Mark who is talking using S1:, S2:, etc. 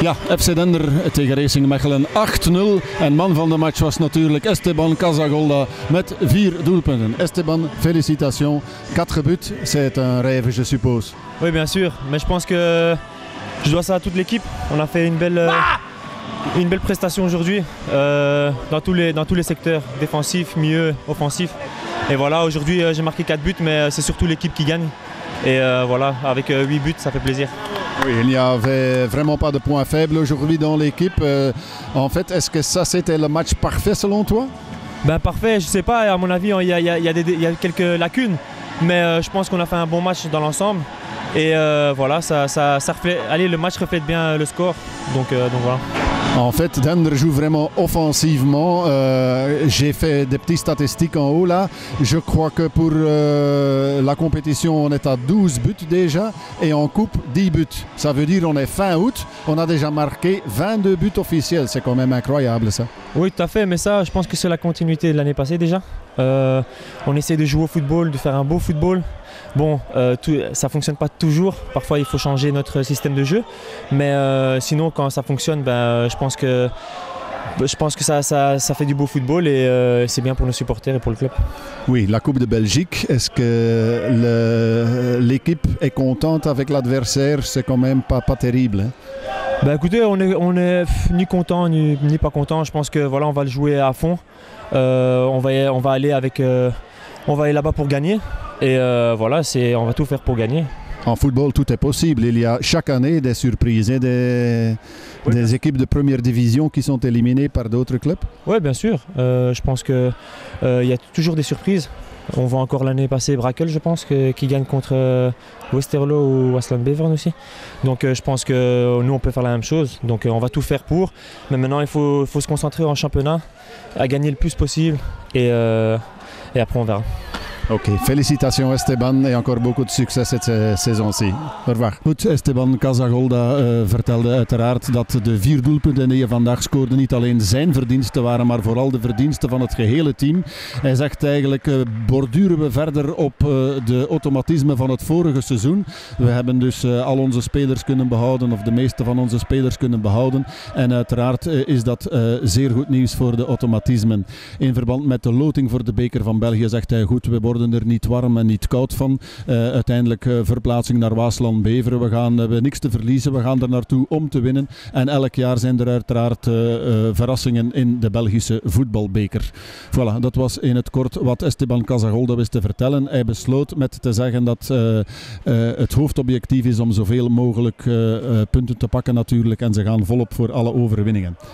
S1: Ja, FC Dender tegen Racing Mechelen 8-0. En man van de match was natuurlijk Esteban Casagolda met vier doelpunten. Esteban, félicitations. 4 buts, c'est un rêve, je suppose.
S2: Oui, bien sûr. Mais je pense que je dois ça à toute l'équipe. On a fait une belle, euh, une belle prestation aujourd'hui euh, dans, tous les, dans tous les secteurs, défensif, milieu, offensif. Et voilà, aujourd'hui euh, j'ai marqué 4 buts, mais euh, c'est surtout l'équipe qui gagne. Et euh, voilà, avec 8 buts, ça fait plaisir.
S1: Oui, il n'y avait vraiment pas de points faibles aujourd'hui dans l'équipe. Euh, en fait, est-ce que ça c'était le match parfait selon toi?
S2: Ben parfait, je sais pas, à mon avis, il y a, quelques lacunes, mais euh, je pense qu'on a fait un bon match dans l'ensemble. Et euh, voilà, ça, ça, ça allez, le match reflète bien le score. Donc, donc voilà.
S1: En fait, Dender joue vraiment offensivement. Euh, J'ai fait des petites statistiques en haut là. Je crois que pour euh, la compétition, on est à 12 buts déjà et en coupe 10 buts. Ça veut dire on est fin août, on a déjà marqué 22 buts officiels. C'est quand même incroyable ça.
S2: Oui, tout à fait, mais ça, je pense que c'est la continuité de l'année passée déjà. Euh, on essaie de jouer au football, de faire un beau football. Bon, euh, ça fonctionne pas toujours. Parfois, il faut changer notre système de jeu. Mais euh, sinon, quand ça fonctionne, ben, je pense que, je pense que ça, ça, ça fait du beau football et c'est bien pour nos supporters et pour le club.
S1: Oui, la Coupe de Belgique, est-ce que l'équipe est contente avec l'adversaire? C'est quand même pas, pas terrible. hein.
S2: Bah écoutez, on est, on est pff, ni content ni, ni pas content. Je pense que voilà, on va le jouer à fond. Euh, on, va, on va aller avec, euh, on va aller là-bas pour gagner. Et euh, voilà, c'est, on va tout faire pour gagner.
S1: En football, tout est possible. Il y a chaque année des surprises et des, des équipes de première division qui sont éliminées par d'autres clubs.
S2: Oui, bien sûr. Je pense que euh, il y a toujours des surprises. On voit encore l'année passée Brakel, je pense, que- qui gagne contre euh, Westerlo ou Aslan Beveren aussi. Donc euh, je pense que nous, on peut faire la même chose. Donc euh, on va tout faire pour. Mais maintenant, il faut, se concentrer en championnat, à gagner le plus possible. Et après, on verra.
S1: Oké, felicitations Esteban en encore beaucoup de succes cette eh, saison-ci. Au revoir. Goed, Esteban Casagolda eh, vertelde uiteraard dat de vier doelpunten die hij vandaag scoorde niet alleen zijn verdiensten waren, maar vooral de verdiensten van het gehele team. Hij zegt eigenlijk, eh, borduren we verder op eh, de automatisme van het vorige seizoen. We hebben dus al onze spelers kunnen behouden, of de meeste van onze spelers kunnen behouden. En uiteraard is dat zeer goed nieuws voor de automatismen. In verband met de loting voor de beker van België zegt hij goed, we worden er niet warm en niet koud van. Eh, uiteindelijk eh, verplaatsing naar Waasland-Beveren. We gaan we hebben niks te verliezen, we gaan er naartoe om te winnen. En elk jaar zijn er uiteraard eh, eh, verrassingen in de Belgische voetbalbeker. Voilà, dat was in het kort wat Esteban Casagolda wist te vertellen. Hij besloot met te zeggen dat eh, eh, het hoofdobjectief is om zoveel mogelijk eh, eh, punten te pakken natuurlijk. En ze gaan volop voor alle overwinningen.